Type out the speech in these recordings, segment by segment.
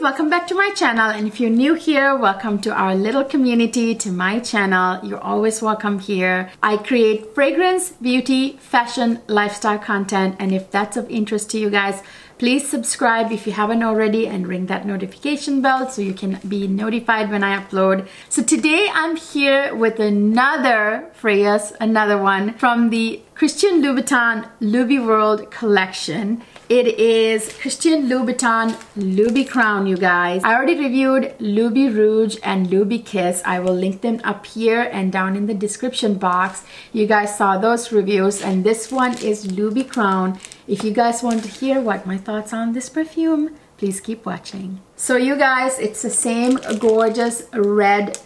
welcome back to my channel. And if you're new here welcome to our little community to my channel. You're always welcome here. I create fragrance beauty fashion lifestyle content. And if that's of interest to you guys please subscribe if you haven't already and ring that notification bell so you can be notified when I upload so today I'm here with another Freyas, another one from the Christian Louboutin Loubiworld collection it is Christian Louboutin Loubicrown, you guys. I already reviewed Loubirouge and Loubikiss. I will link them up here and down in the description box. You guys saw those reviews and this one is Loubicrown. If you guys want to hear what my thoughts on this perfume, please keep watching. So you guys, it's the same gorgeous red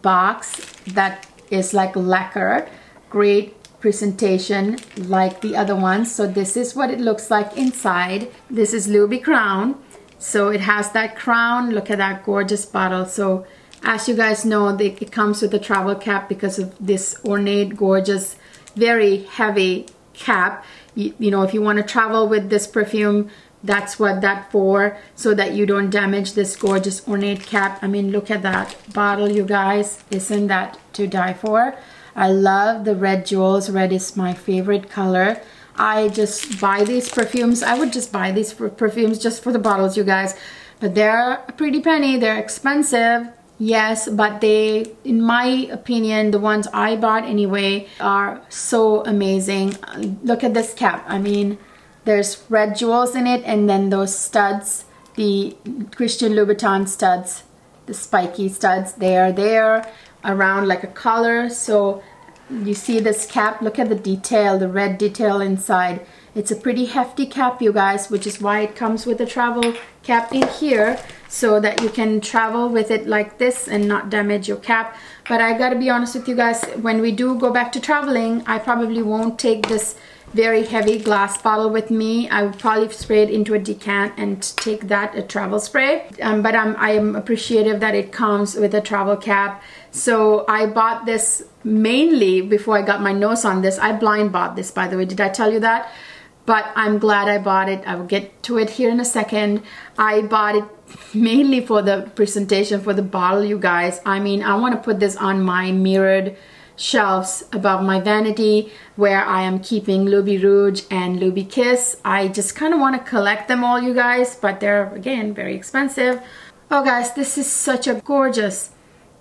box that is like lacquer. Great presentation like the other ones. So this is what it looks like inside. This is Loubicrown. So it has that crown. Look at that gorgeous bottle. So as you guys know, it comes with a travel cap because of this ornate, gorgeous, very heavy cap. You, you know, if you want to travel with this perfume, that's what that for so that you don't damage this gorgeous ornate cap i mean look at that bottle you guys isn't that to die for I love the red jewels. Red is my favorite color. I just buy these perfumes. I would just buy these perfumes just for the bottles, you guys. But they're a pretty penny. They're expensive. Yes, but they, in my opinion, the ones I bought anyway, are so amazing. Look at this cap. I mean, there's red jewels in it and then those studs, the Christian Louboutin studs, the spiky studs, they are there around like a collar so you see this cap look at the detail the red detail inside it's a pretty hefty cap you guys which is why it comes with a travel cap in here so that you can travel with it like this and not damage your cap but I gotta be honest with you guys when we do go back to traveling I probably won't take this very heavy glass bottle with me. I would probably spray it into a decant and take that a travel spray. Um, but I'm, I am appreciative that it comes with a travel cap. So I bought this mainly before I got my nose on this. I blind bought this, by the way. Did I tell you that? But I'm glad I bought it. I will get to it here in a second. I bought it mainly for the presentation, for the bottle, you guys. I mean, I want to put this on my mirrored shelves above my vanity where I am keeping Loubirouge and Loubikiss. I just kind of want to collect them all, you guys, but they're, again, very expensive. Oh, guys, this is such a gorgeous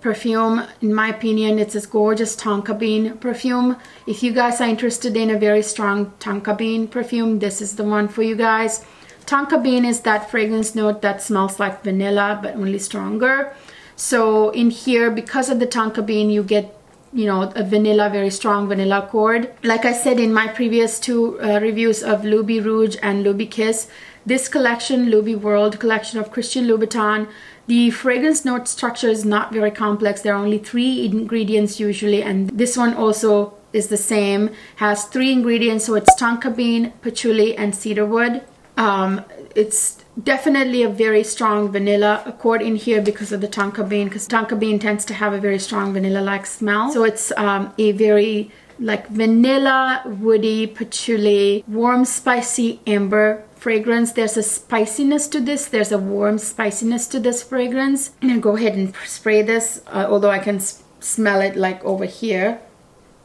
perfume. In my opinion, it's a gorgeous tonka bean perfume. If you guys are interested in a very strong tonka bean perfume, this is the one for you guys. Tonka bean is that fragrance note that smells like vanilla, but only stronger. So in here, because of the tonka bean, you get you know a vanilla very strong vanilla chord like i said in my previous two uh, reviews of loubirouge and loubikiss this collection loubiworld collection of christian louboutin the fragrance note structure is not very complex. There are only three ingredients usually and this one also is the same. Has three ingredients so it's tonka bean patchouli and cedarwood. Um, it's definitely a very strong vanilla accord in here because of the tonka bean because tonka bean tends to have a very strong vanilla like smell. So it's um, a very like vanilla woody patchouli warm spicy amber fragrance. There's a spiciness to this. There's a warm spiciness to this fragrance. Gonna go ahead and spray this uh, although i can smell it like over here.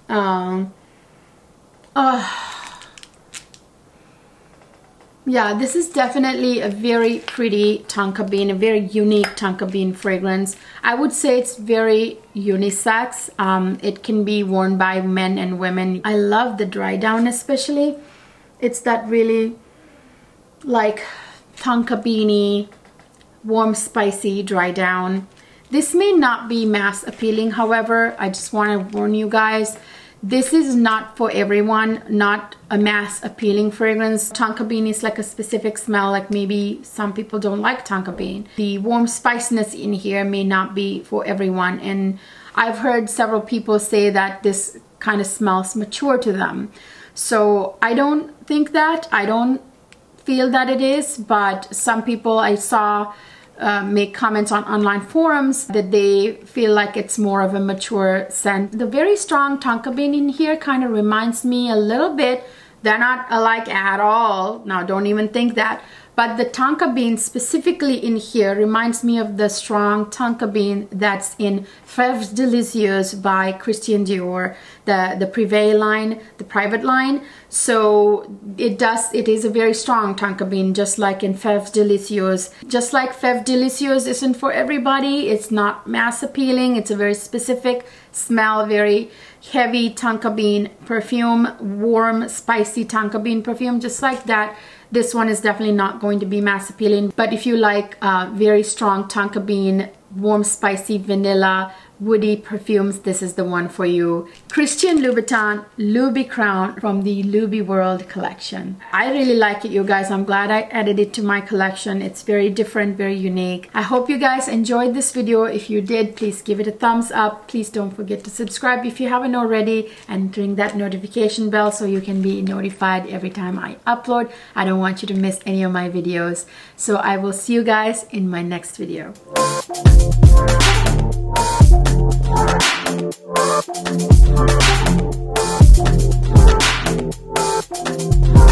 Um, uh, yeah, this is definitely a very pretty tonka bean, a very unique tonka bean fragrance. I would say it's very unisex. Um, it can be worn by men and women. I love the dry down especially. It's that really like tonka beanie, warm spicy dry down. This may not be mass appealing, however, I just want to warn you guys this is not for everyone, not a mass appealing fragrance. Tonka bean is like a specific smell, like maybe some people don't like tonka bean. The warm spiciness in here may not be for everyone and I've heard several people say that this kind of smells mature to them. So I don't think that. I don't feel that it is, but some people I saw uh, make comments on online forums that they feel like it's more of a mature scent. The very strong tonka bean in here kind of reminds me a little bit, they're not alike at all. Now don't even think that. But the tonka bean specifically in here reminds me of the strong tonka bean that's in Fèves Délicieuses by Christian Dior, the, the Privé line, the private line. So it does, it is a very strong tonka bean, just like in Fèves Délicieuses. Just like Fèves Délicieuses isn't for everybody, it's not mass appealing, it's a very specific smell, very heavy tonka bean perfume, warm, spicy tonka bean perfume, just like that. This one is definitely not going to be mass appealing, but if you like uh, very strong tonka bean, warm, spicy vanilla, woody perfumes, this is the one for you. Christian Louboutin Loubicrown from the Loubiworld collection. I really like it, you guys. I'm glad I added it to my collection. It's very different, very unique. I hope you guys enjoyed this video. If you did, please give it a thumbs up. Please don't forget to subscribe if you haven't already and ring that notification bell so you can be notified every time I upload. I don't want you to miss any of my videos. So I will see you guys in my next video. Thank you.